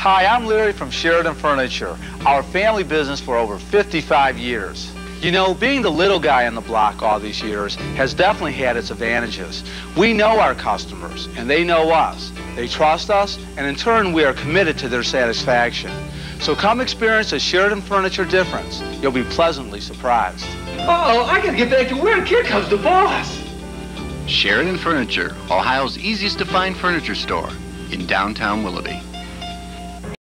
Hi, I'm Larry from Sheraton Furniture, our family business for over 55 years. You know, being the little guy on the block all these years has definitely had its advantages. We know our customers, and they know us. They trust us, and in turn, we are committed to their satisfaction. So come experience a Sheraton Furniture difference. You'll be pleasantly surprised. Uh oh, I gotta get back to work. Here comes the boss. Sheraton Furniture, Ohio's easiest to find furniture store in downtown Willoughby.